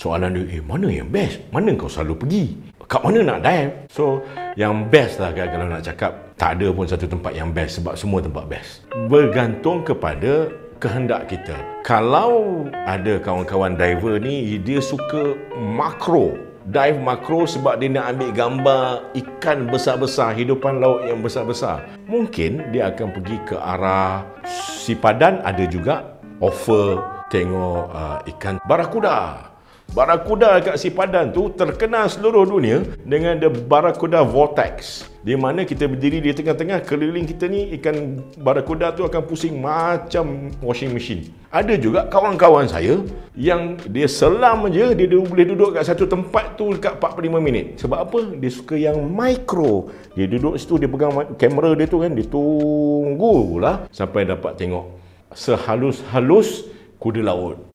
soalan dia, eh mana yang best? Mana kau selalu pergi? Kat mana nak dive? So, yang best lah kan kalau nak cakap, tak ada pun satu tempat yang best sebab semua tempat best. Bergantung kepada kehendak kita. Kalau ada kawan-kawan diver ni, dia suka makro. Dive makro sebab dia nak ambil gambar ikan besar-besar, hidupan laut yang besar-besar. Mungkin dia akan pergi ke arah sipadan ada juga offer tengok uh, ikan barakuda. Barakuda kat Sipadan tu terkenal seluruh dunia dengan the Barakuda Vortex. Di mana kita berdiri di tengah-tengah keliling kita ni ikan barakuda tu akan pusing macam washing machine. Ada juga kawan-kawan saya yang dia selam je dia boleh duduk kat satu tempat tu dekat 45 minit. Sebab apa? Dia suka yang micro. Dia duduk situ dia pegang kamera dia tu kan dia tunggu lah sampai dapat tengok sehalus-halus kuda laut.